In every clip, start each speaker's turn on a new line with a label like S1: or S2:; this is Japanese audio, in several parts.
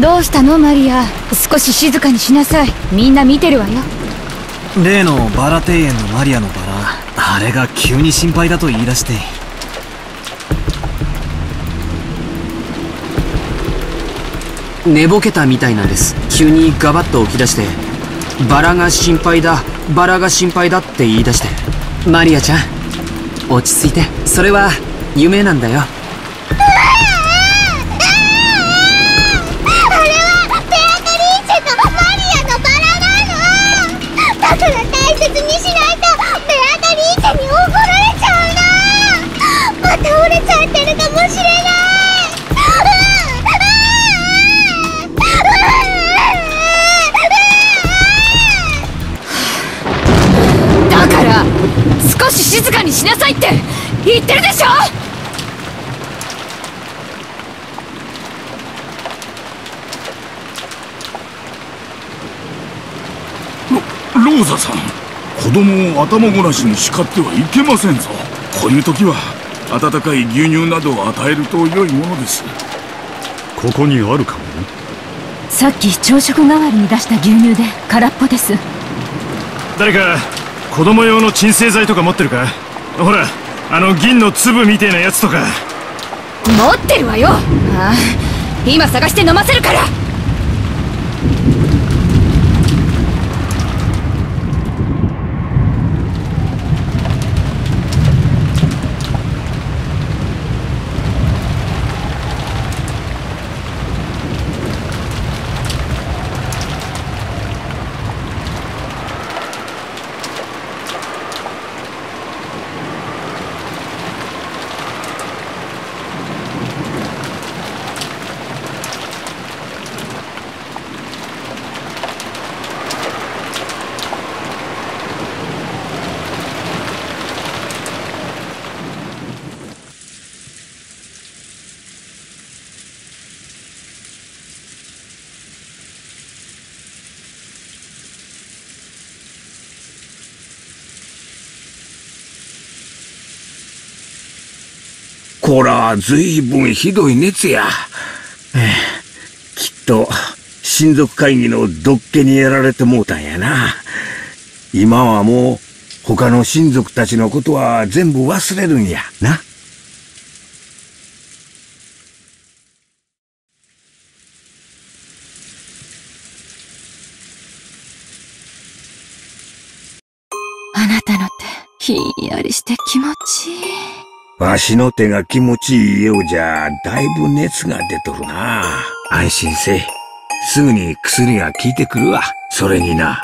S1: どうしたのマリア？少し静かにしなさい。みんな見てるわよ。
S2: 例のバラ庭園のマリアのバラあれが急に心配だと言い出して。
S3: 寝ぼけたみたいなんです。急にガバッと起き出して。バラが心配だバラが心配だって言い出して。マリアちゃん落ち着いて。それは夢なんだよ。
S4: れちゃってるかもしれない
S1: だから少し静かにしなさいって言ってるでしょ！
S5: ローザさん子供を頭ごなしに叱ってはいけませんぞ。こういう時は。温かい牛乳などを与えると良いものです。
S6: ここにあるかも
S7: さっき朝食代わりに出した牛乳で空っぽです。
S6: 誰か子供用の鎮静剤とか持ってるか？ほらあの銀の粒みてえなやつとか。
S1: 持ってるわよ。ああ今探して飲ませるから
S8: こら、ずいぶんひどい熱や。ええきっと、親族会議のどっけにやられてもうたんやな。今はもう、他の親族たちのことは全部忘れるんや、な。
S7: あなたの手ひんやりして気持ちいい
S8: わしの手が気持ちいいようじゃ、だいぶ熱が出とるな。安心せい。すぐに薬が効いてくるわ。それにな。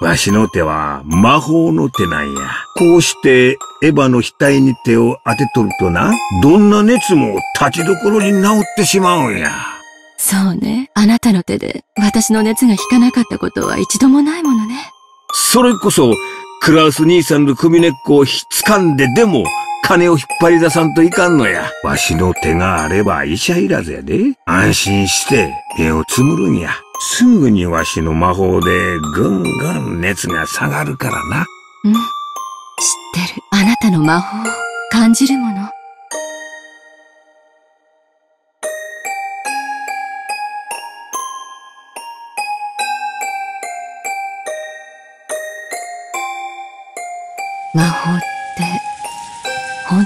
S8: わしの手は魔法の手なんや。こうしてエヴァの額に手を当てとるとな、どんな熱も立ちどころに治ってしまうんや。
S7: そうねあなたの手で私の熱が引かなかったことは一度もないものね
S8: それこそ、クラウス兄さんの首根っこをひっつかんででも、金を引っ張り出さんといかんのや。わしの手があれば医者いらずやで。安心して目をつむるんや。すぐにわしの魔法でぐんぐん熱が下がるからな。
S7: うん知ってるあなたの魔法を感じるもの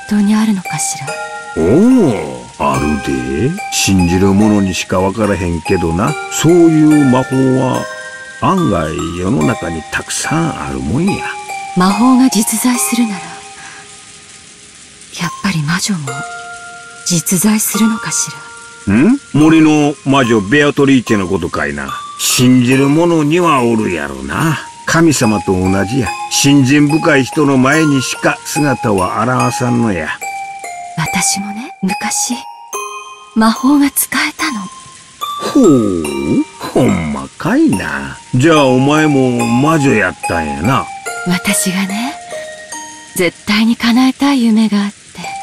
S7: 当にあるのかしら？
S8: おお、あるで。信じる者にしかわからへんけどな。そういう魔法は案外世の中にたくさんあるもんや。
S7: 魔法が実在するならやっぱり魔女も実在するのかしら？
S8: ん？森の魔女ベアトリーチェのことかいな。信じる者にはおるやろな。神様と同じや。信心深い人の前にしか姿は現さんのや。
S7: 私もね昔魔法が使えたの
S8: ほう、ほんまかいな。じゃあお前も魔女やったんやな。
S7: 私がね絶対に叶えたい夢があって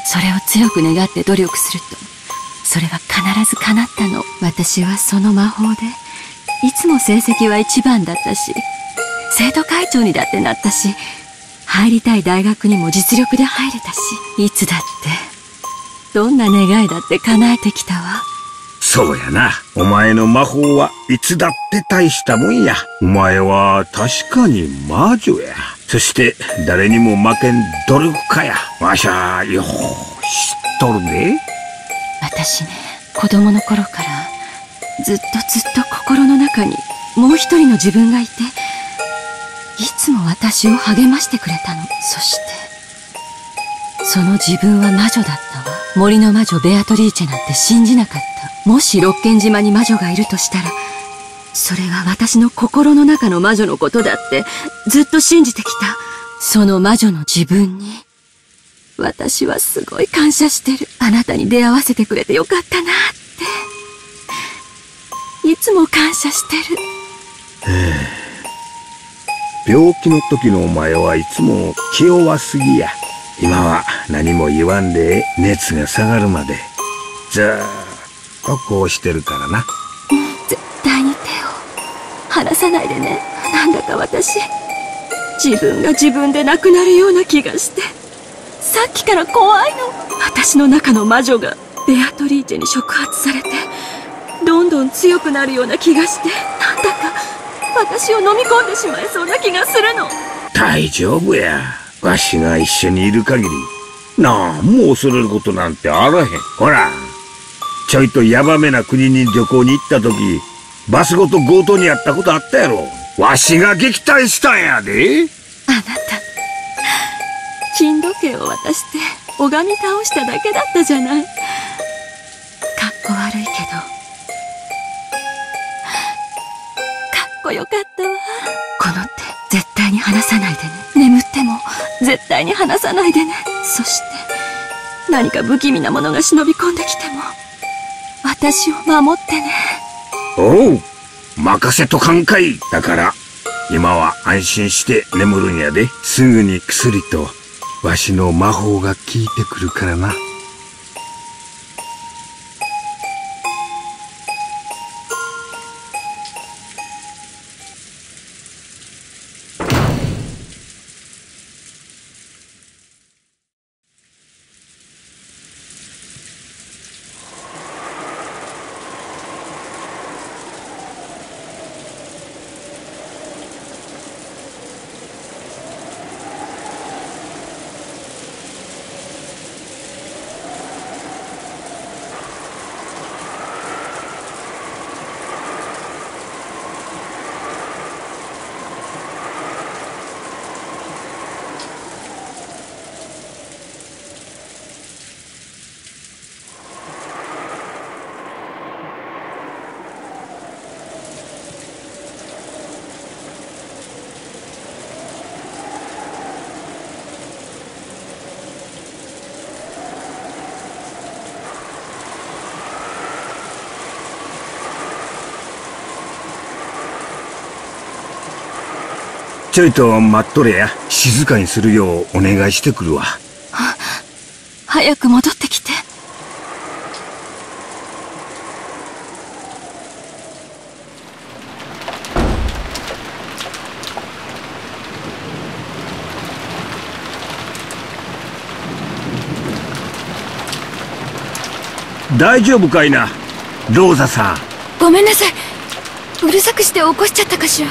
S7: それを強く願って努力するとそれは必ず叶ったの私はその魔法でいつも成績は一番だったし生徒会長にだってなったし入りたい大学にも実力で入れたしいつだってどんな願いだって叶えてきたわ
S8: そそうやな。お前の魔法はいつだって大したもんや。お前は確かに魔女や。そして誰にも負けん努力家や。わしゃよー知っとるで。
S7: 私ね子供の頃からずっとずっと心の中にもう一人の自分がいていつも私を励ましてくれたのそしてその自分は魔女だったわ森の魔女ベアトリーチェなんて信じなかったもし六軒島に魔女がいるとしたらそれが私の心の中の魔女のことだってずっと信じてきたその魔女の自分に私はすごい感謝してる。あなたに出会わせてくれてよかったなって。いつも感謝してる。
S8: 病気の時のお前はいつも気弱すぎや。今は何も言わんで熱が下がるまでずーっとこうしてるからな。
S7: 絶対に手を離さないでね。なんだか私、自分が自分でなくなるような気がして。さっきから怖いの。私の中の魔女がベアトリーチェに触発されて、どんどん強くなるような気がして、私を飲み込んでしまいそうな気がするの。
S8: 大丈夫や。わしが一緒にいる限り、なんも恐れることなんてあらへん。ほら、ちょいとヤバめな国に旅行に行った時、バスごと強盗にあったことあったやろ。わしが撃退したんやで。
S7: あなた、金時計を渡して拝み倒しただけだったじゃない。かっこ悪いけど、こよかったわ。この手、絶対に離さないでね。眠っても、絶対に離さないでね。そして、何か不気味なものが忍び込んできても、私を守ってね。
S8: おう、任せとかんかい。だから、今は安心して眠るんやで。すぐに薬と、わしの魔法が効いてくるからな。ちょいと待っとれや。静かにするようお願いしてくるわ。
S7: 早く戻ってきて。
S8: 大丈夫かいな、ローザさん。
S1: ごめんなさいうるさくして起こしちゃったかしら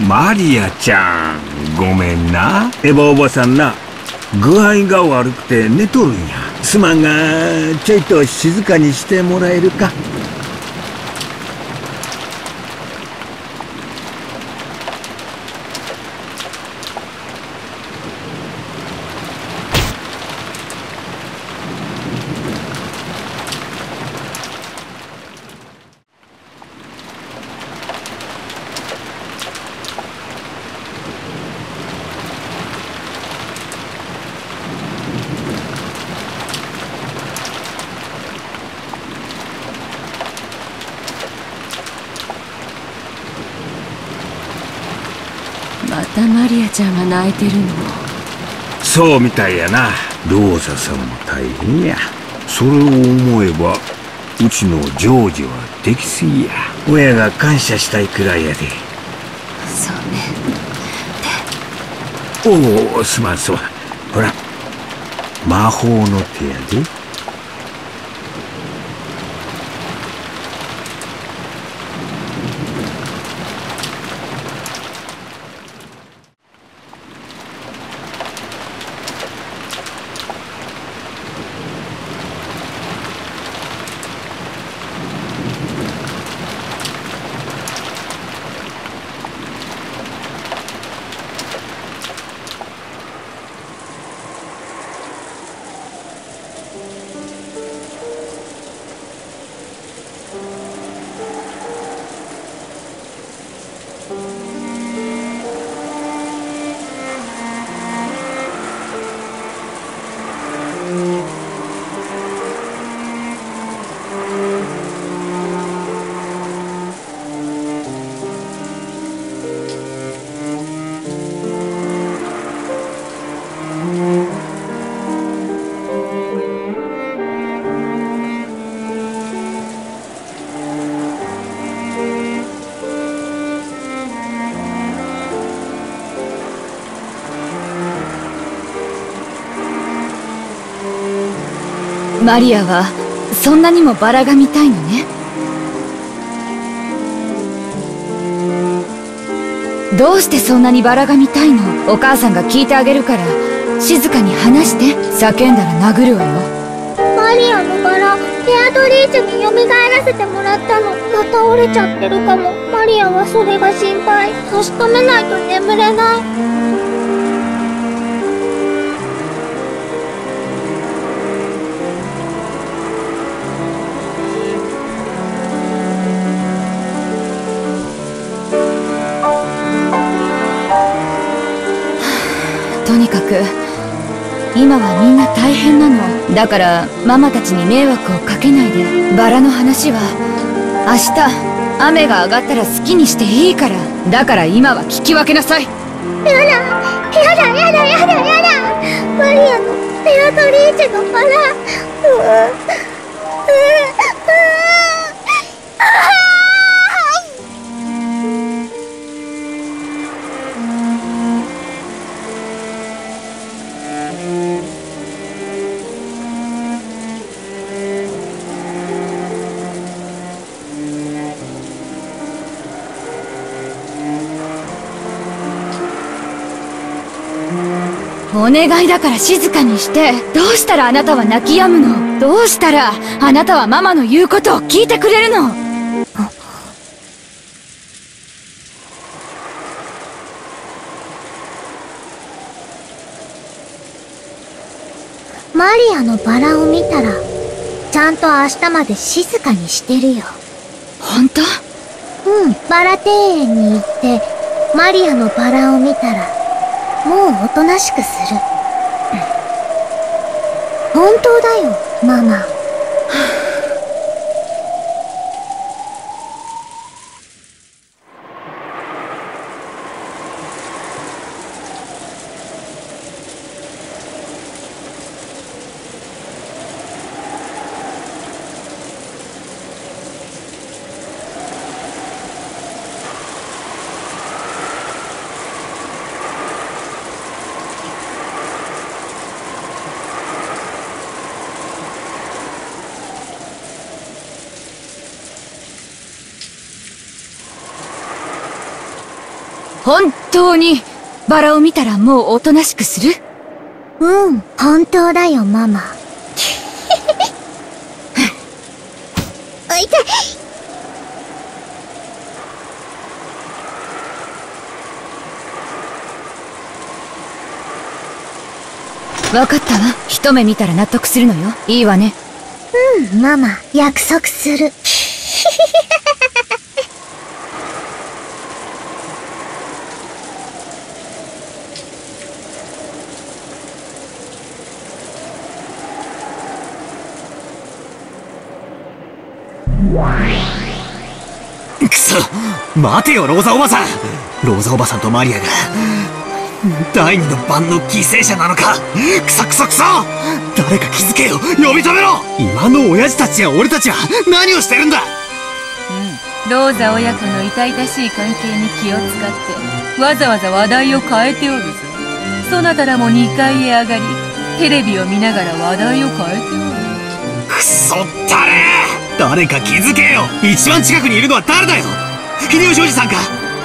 S8: マリアちゃん、ごめんな。エヴァおばさんな、具合が悪くて寝とるんや。すまんが、ちょいと静かにしてもらえるか。
S7: またマリアちゃんが泣いてるの。
S8: そうみたいやな。ローザさんも大変や。それを思えば、うちのジョージはできすぎや。親が感謝したいくらいやで。
S7: そうね。
S8: おお、すまんすまん。ほら、魔法の手やで。
S1: マリアはそんなにもバラが見たいのね。どうしてそんなにバラが見たいの？お母さんが聞いてあげるから。静かに話して。叫んだら殴るわよ。
S4: マリアのバラベアトリーチェに蘇らせてもらったの。また折れちゃってるかも。マリアはそれが心配。確かめないと眠れない。
S1: 今はみんな大変なの。だからママたちに迷惑をかけないで。バラの話は明日雨が上がったら好きにしていいから。だから今は聞き分けなさい。
S4: やだやだやだやだやだ。マリアのベアトリーチェのバラ。ううう
S1: お願いだから静かにして。どうしたらあなたは泣き止むの？どうしたらあなたはママの言うことを聞いてくれるの？
S4: マリアのバラを見たらちゃんと明日まで静かにしてるよ。
S1: 本当？
S4: うんバラ庭園に行ってマリアのバラを見たらもうおとなしくする、本当だよママ。
S1: 本当にバラを見たらもうおとなしくする？
S4: うん本当だよママ。あ痛い
S1: 分かったわ。一目見たら納得するのよ。いいわね。
S4: うんママ約束する
S2: 待てよローザおばさん。ローザおばさんとマリアが第二の番の犠牲者なのか。クソクソクソ。誰か気づけよ。呼び止めろ。今の親父たちや俺たちは何をしてるんだ。
S7: ローザ親子の痛々しい関係に気を使ってわざわざ話題を変えておるぞそなたらも2階へ上がり
S9: テレビを見ながら話題を変えておる。
S2: くそったれ。誰か気づけよ。一番近くにいるのは誰だよ秀吉おじさんか。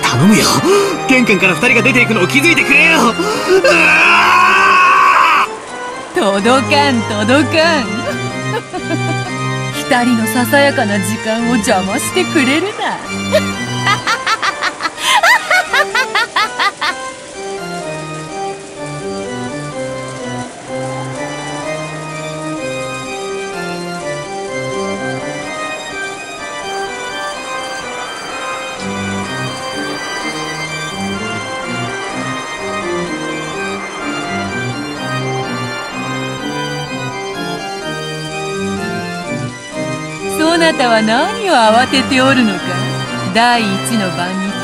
S2: 頼むよ。玄関から二人が出ていくのを気づいてくれよ。
S9: 届かん届かん。二人のささやかな時間を邪魔してくれるなたは何を慌てておるのか。第一の晩にて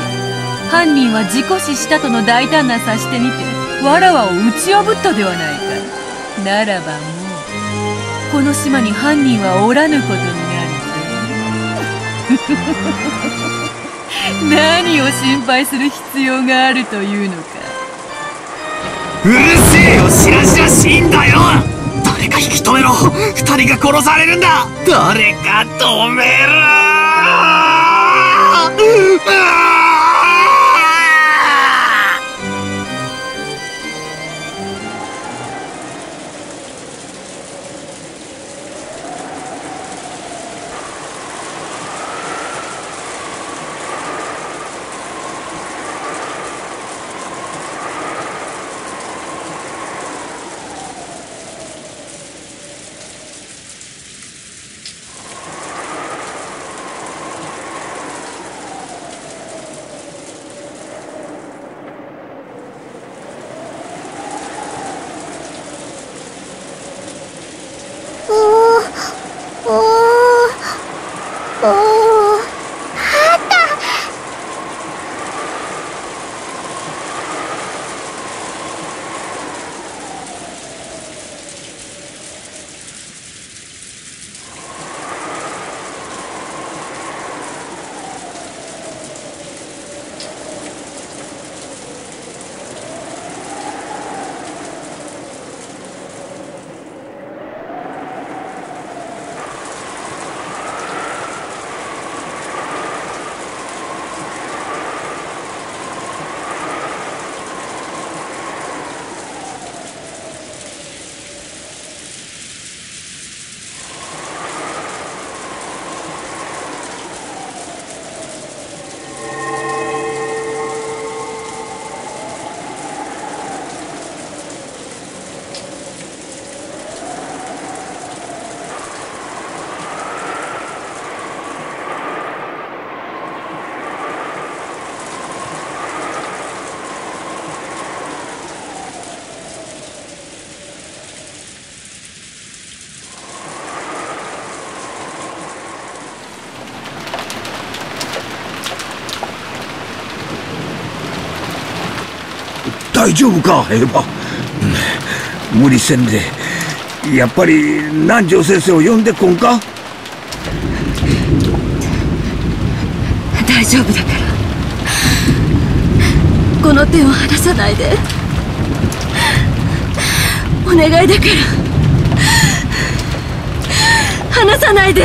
S9: 犯人は事故死したとの大胆な察してみてわらわを打ち破ったではないか。ならばもうこの島に犯人はおらぬことになる 何を心配する必要があるというのか。
S2: うるせえよしらしらしいんだよ。誰か引き止めろ。二人が殺されるんだ。誰か止めろ。
S8: 大丈夫か？エヴァ、うん無理せんで。やっぱり南條先生を呼んでこんか？
S9: 大丈夫だから。この手を離さないで。お願いだから。離さないで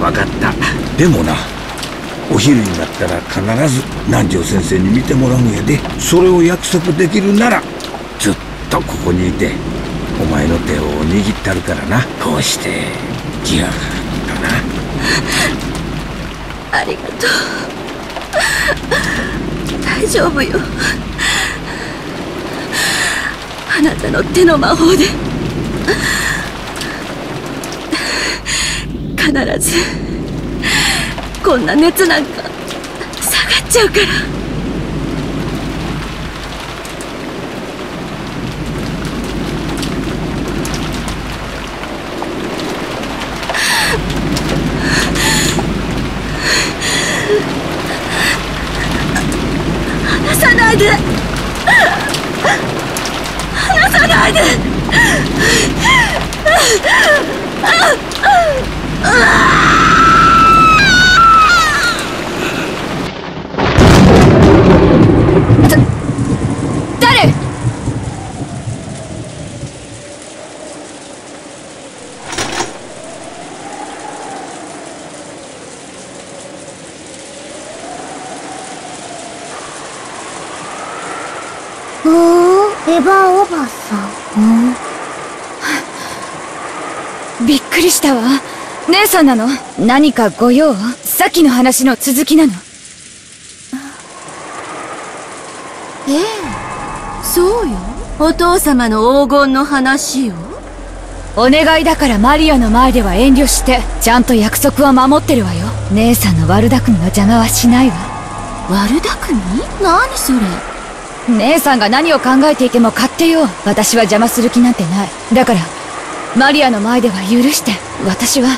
S8: 分かったでもなお昼になったら必ず南條先生に見てもらうんやで。それを約束できるならずっとここにいてお前の手を握ってあるからな。こうしてギューッとな。
S9: ありがとう。大丈夫よ。あなたの手の魔法で必
S10: ずこんな熱なんか下がっちゃうから離さないで離さないで
S1: 誰
S4: ふーん、エヴァおばさん。
S1: びっくりしたわ。姉さんなの？何かご用？さっきの話の続きなの？
S10: ええそうよお父様の黄金の話よ
S1: お願いだからマリアの前では遠慮して、ちゃんと約束は守ってるわよ。姉さんの悪巧みの邪魔はしないわ。
S10: 悪巧み？何それ？
S1: 姉さんが何を考えていても勝手よ。私は邪魔する気なんてない。だから、マリアの前では許して。私は、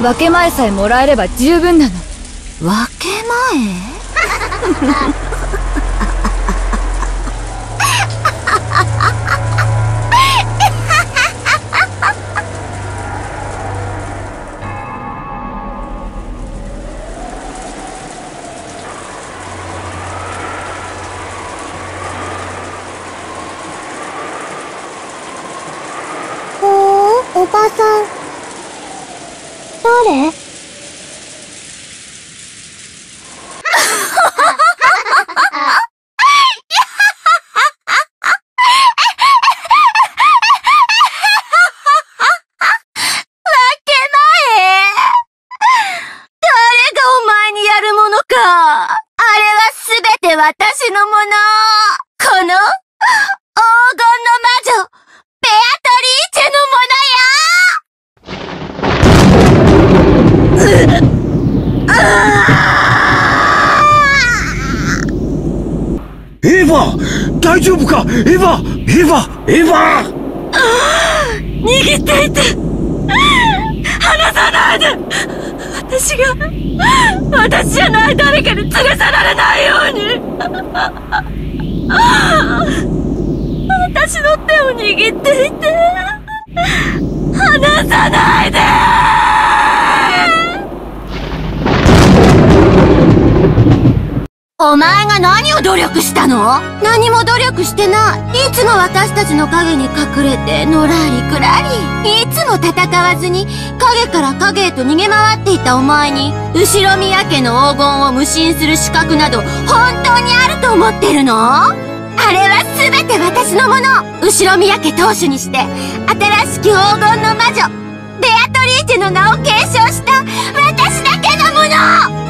S1: 分け前さえもらえれば十分なの。
S10: 分け前
S4: ふーん、おばさん。誰
S10: 誰がお前にやるものかあれはすべて私のものこの黄金の魔女ベアトリーチェのも
S8: エヴァ大丈夫かエヴァエヴァあ
S10: 握っていて。離さないで。私が私じゃない誰かに連れ去られないように。私の手を握っていて。離さないで。お前が何を努力したの？何も努力してない。いつも私たちの影に隠れて、のらりくらり。いつも戦わずに、影から影へと逃げ回っていたお前に、後ろ宮家の黄金を無心する資格など、本当にあると思ってるの？あれは全て私のもの後ろ宮家当主にして、新しき黄金の魔女、ベアトリーチェの名を継承した、私だけのもの